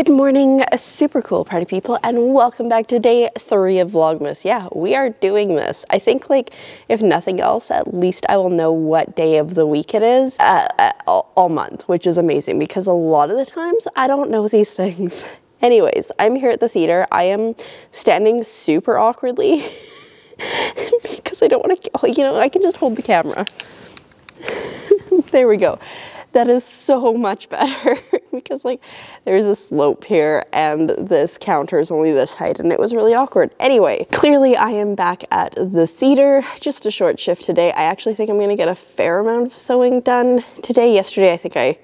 Good morning, super cool party people, and welcome back to day three of Vlogmas. Yeah, we are doing this. I think, like, if nothing else, at least I will know what day of the week it is uh, uh, all, all month, which is amazing because a lot of the times I don't know these things. Anyways, I'm here at the theater. I am standing super awkwardly because I don't want to, you know, I can just hold the camera. there we go that is so much better because like there's a slope here and this counter is only this height and it was really awkward. Anyway, clearly I am back at the theater, just a short shift today. I actually think I'm gonna get a fair amount of sewing done today. Yesterday I think I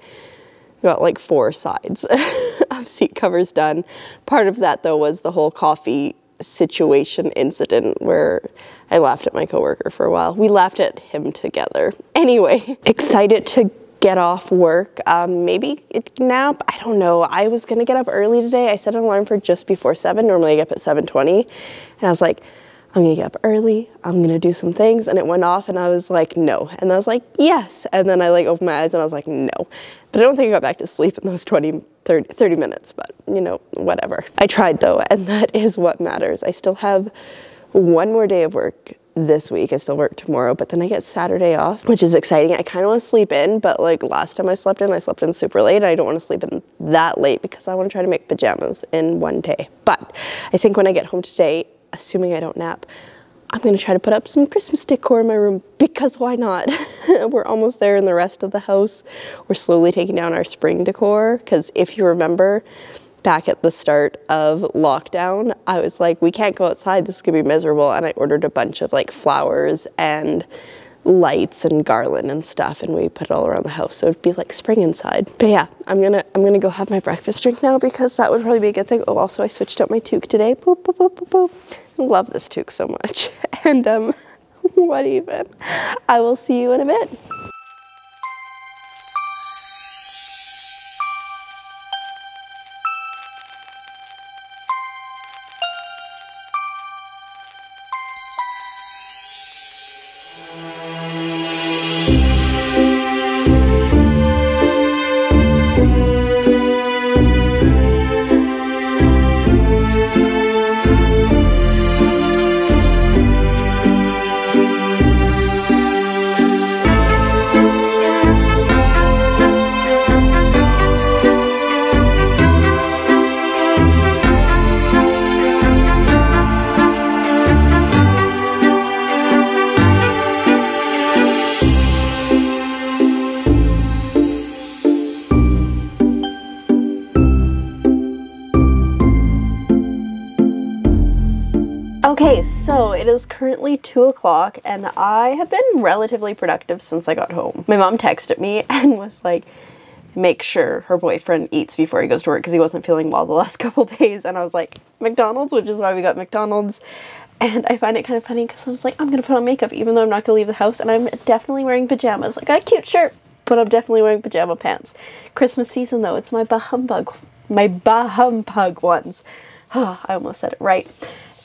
got like four sides of seat covers done. Part of that though was the whole coffee situation incident where I laughed at my coworker for a while. We laughed at him together. Anyway, excited to get off work, um, maybe nap, I don't know. I was gonna get up early today. I set an alarm for just before seven. Normally I get up at 7.20 and I was like, I'm gonna get up early, I'm gonna do some things. And it went off and I was like, no. And I was like, yes. And then I like opened my eyes and I was like, no. But I don't think I got back to sleep in those 20, 30, 30 minutes, but you know, whatever. I tried though, and that is what matters. I still have one more day of work this week. I still work tomorrow, but then I get Saturday off, which is exciting. I kind of want to sleep in, but like last time I slept in, I slept in super late. I don't want to sleep in that late because I want to try to make pajamas in one day. But I think when I get home today, assuming I don't nap, I'm gonna try to put up some Christmas decor in my room because why not? We're almost there in the rest of the house. We're slowly taking down our spring decor because if you remember, back at the start of lockdown, I was like, we can't go outside, this is gonna be miserable. And I ordered a bunch of like flowers and lights and garland and stuff and we put it all around the house. So it'd be like spring inside. But yeah i'm gonna i'm gonna go have my breakfast drink now because that would probably be a good thing. Oh also i switched out my toque today. Boop, boop, boop, boop, boop. I love this toque so much. And um what even? I will see you in a bit Okay, so it is currently 2 o'clock and I have been relatively productive since I got home. My mom texted me and was like, make sure her boyfriend eats before he goes to work because he wasn't feeling well the last couple days and I was like, McDonald's, which is why we got McDonald's. And I find it kind of funny because I was like, I'm to put on makeup even though I'm not to leave the house and I'm definitely wearing pajamas. Like, I got a cute shirt, but I'm definitely wearing pajama pants. Christmas season though, it's my bah humbug, my bah humbug ones. Oh, I almost said it right.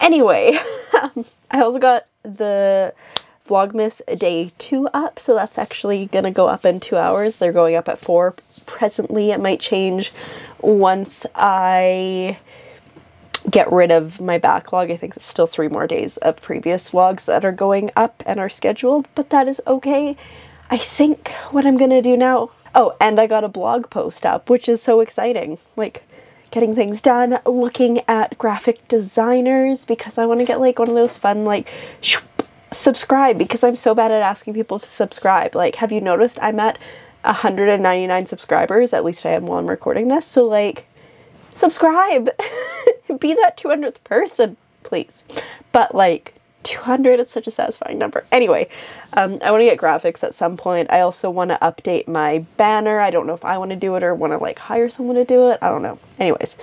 Anyway, I also got the Vlogmas day two up, so that's actually gonna go up in two hours. They're going up at four presently. It might change once I get rid of my backlog. I think it's still three more days of previous vlogs that are going up and are scheduled, but that is okay. I think what I'm gonna do now. Oh, and I got a blog post up, which is so exciting. Like, getting things done, looking at graphic designers because I want to get like one of those fun like subscribe because I'm so bad at asking people to subscribe. Like, have you noticed I'm at 199 subscribers? At least I am while I'm recording this. So like, subscribe. Be that 200th person, please. But like, 200 it's such a satisfying number. Anyway um, i want to get graphics at some point. I also want to update my banner. I don't know if i want to do it or want to like hire someone to do it. I don't know. Anyways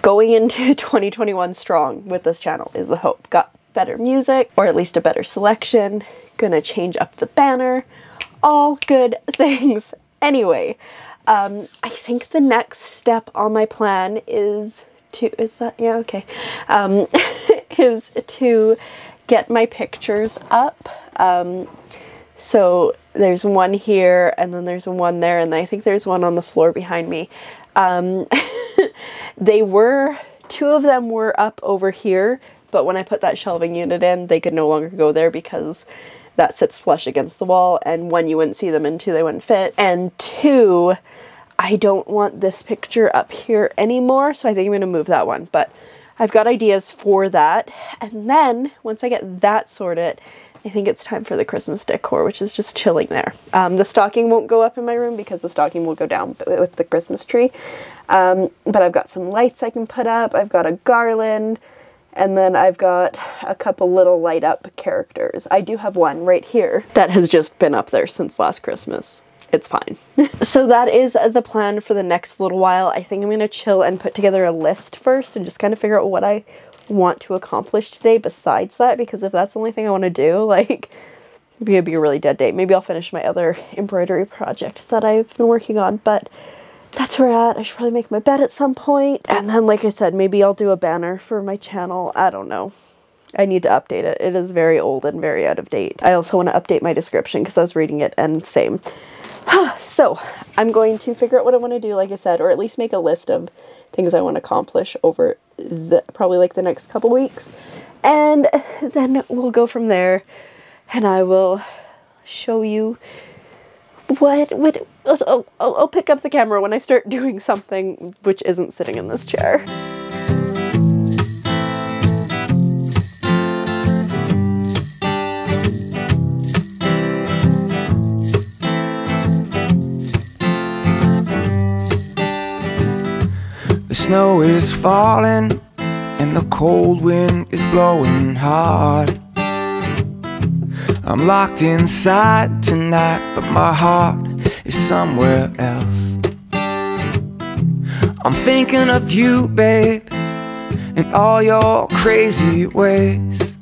going into 2021 strong with this channel is the hope. Got better music or at least a better selection. Gonna change up the banner. All good things. Anyway um, i think the next step on my plan is to is that yeah okay um, is to get my pictures up. Um, so there's one here and then there's one there and I think there's one on the floor behind me. Um, they were, two of them were up over here, but when I put that shelving unit in, they could no longer go there because that sits flush against the wall, and one, you wouldn't see them, and two, they wouldn't fit. And two, I don't want this picture up here anymore, so I think I'm gonna move that one. But I've got ideas for that. And then once I get that sorted, I think it's time for the Christmas decor, which is just chilling there. Um, the stocking won't go up in my room because the stocking will go down with the Christmas tree. Um, but I've got some lights I can put up. I've got a garland. And then I've got a couple little light up characters. I do have one right here that has just been up there since last Christmas it's fine. so that is the plan for the next little while. I think I'm going to chill and put together a list first and just kind of figure out what I want to accomplish today besides that because if that's the only thing I want to do, like, maybe it'd be a really dead day. Maybe I'll finish my other embroidery project that I've been working on, but that's where we're at. I should probably make my bed at some point. And then, like I said, maybe I'll do a banner for my channel. I don't know. I need to update it. It is very old and very out of date. I also want to update my description because I was reading it and same. so I'm going to figure out what I want to do, like I said, or at least make a list of things I want to accomplish over the probably like the next couple weeks. And then we'll go from there and I will show you what, what I'll, I'll, I'll pick up the camera when I start doing something which isn't sitting in this chair. Snow is falling and the cold wind is blowing hard. I'm locked inside tonight, but my heart is somewhere else. I'm thinking of you, babe, and all your crazy ways.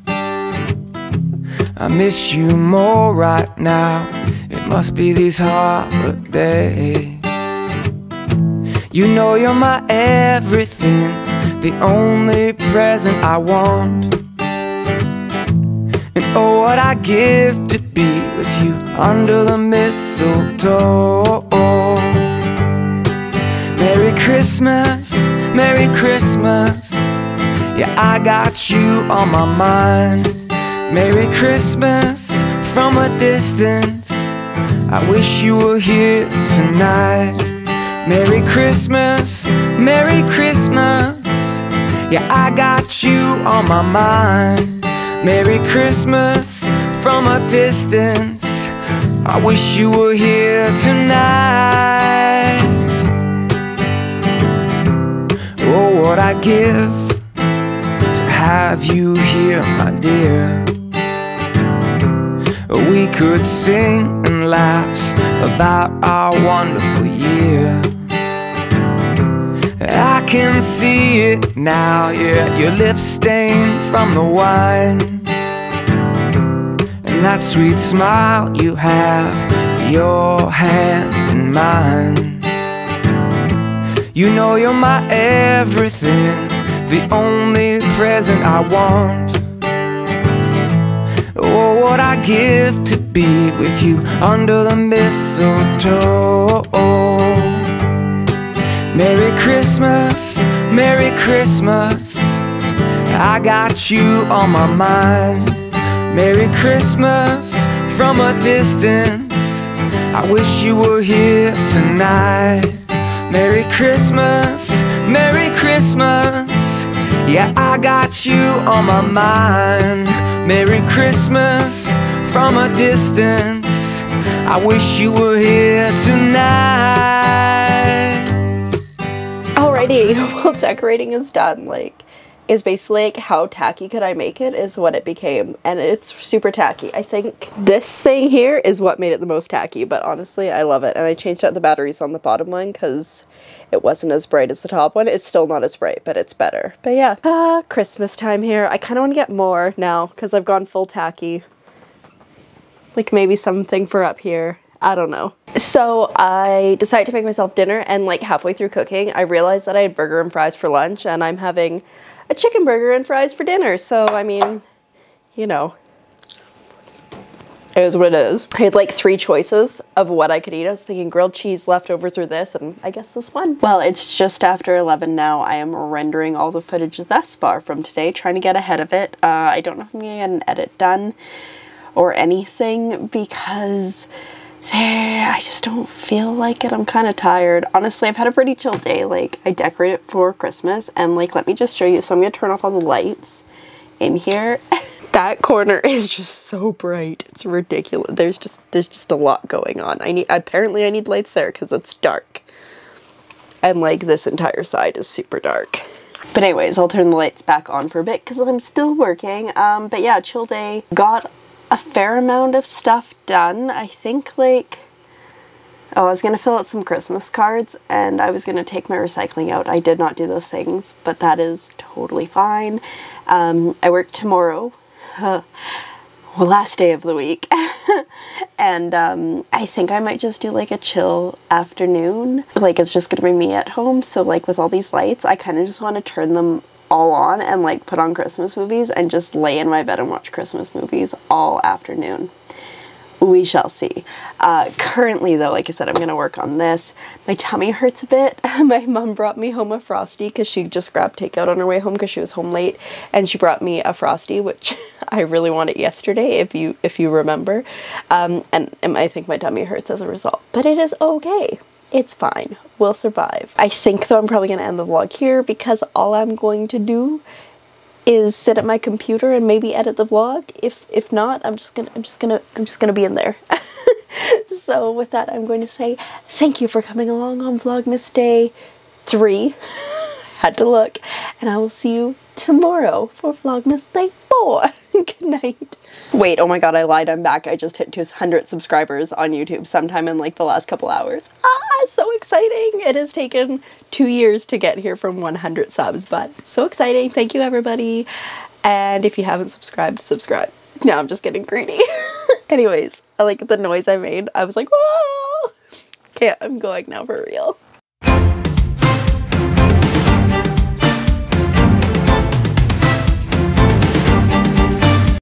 I miss you more right now. It must be these holidays. You know you're my everything, the only present I want. And oh, what I give to be with you under the mistletoe. Merry Christmas, Merry Christmas. Yeah, I got you on my mind. Merry Christmas from a distance. I wish you were here tonight. Merry Christmas, Merry Christmas. Yeah, I got you on my mind. Merry Christmas from a distance. I wish you were here tonight. Oh, what I give to have you here, my dear. We could sing and laugh about our wonderful year. I can see it now, yeah. Your lips stained from the wine. And that sweet smile you have Your hand in mine. You know you're my everything The only present I want. Oh, what I give to be with you Under the mistletoe Merry Christmas, Merry Christmas. I got you on my mind. Merry Christmas from a distance. I wish you were here tonight. Merry Christmas, Merry Christmas. Yeah, I got you on my mind. Merry Christmas from a distance. I wish you were here tonight. Alrighty, well decorating is done. Like, is basically like how tacky could I make it is what it became. And it's super tacky. I think this thing here is what made it the most tacky, but honestly, I love it. And I changed out the batteries on the bottom one because it wasn't as bright as the top one. It's still not as bright, but it's better. But yeah, uh, Christmas time here. I kind of want to get more now because I've gone full tacky. Like maybe something for up here. I don't know. So I decided to make myself dinner and like halfway through cooking, I realized that I had burger and fries for lunch and I'm having a chicken burger and fries for dinner. So, I mean, you know, It is what it is. I had like three choices of what I could eat. I was thinking grilled cheese, leftovers, or this, and I guess this one. Well, it's just after 11 now. I am rendering all the footage thus far from today, trying to get ahead of it. Uh, I don't know if I'm gonna get an edit done or anything because there, I just don't feel like it. I'm kind of tired. Honestly, I've had a pretty chill day. Like, I decorated for Christmas, and like, let me just show you. So I'm gonna turn off all the lights in here. that corner is just so bright. It's ridiculous. There's just there's just a lot going on. I need apparently I need lights there because it's dark. And like this entire side is super dark. But anyways, I'll turn the lights back on for a bit because I'm still working. Um, but yeah, chill day. Got a fair amount of stuff done. I think like Oh, I was going to fill out some Christmas cards and I was going to take my recycling out. I did not do those things, but that is totally fine. Um, I work tomorrow, well, last day of the week, and um, I think I might just do like a chill afternoon. Like it's just going to be me at home, so like with all these lights, I kind of just want to turn them all on and like put on Christmas movies and just lay in my bed and watch Christmas movies all afternoon we shall see. Uh, currently though, like I said, I'm gonna work on this. My tummy hurts a bit. my mom brought me home a Frosty because she just grabbed takeout on her way home because she was home late and she brought me a Frosty, which I really wanted yesterday if you if you remember. Um, and, and I think my tummy hurts as a result, but it is okay. It's fine. We'll survive. I think though I'm probably gonna end the vlog here because all I'm going to do is sit at my computer and maybe edit the vlog. If if not, I'm just gonna I'm just gonna I'm just gonna be in there. so with that, I'm going to say thank you for coming along on Vlogmas Day 3. Had to look. And I will see you tomorrow for Vlogmas Day 4. Good night. Wait, oh my god, I lied. I'm back. I just hit 200 subscribers on YouTube sometime in like the last couple hours. Ah, so exciting. It has taken two years to get here from 100 subs, but so exciting. Thank you, everybody. And if you haven't subscribed, subscribe. No, I'm just getting greedy. Anyways, I like the noise I made. I was like, whoa! Okay, I'm going now for real.